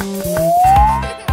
Música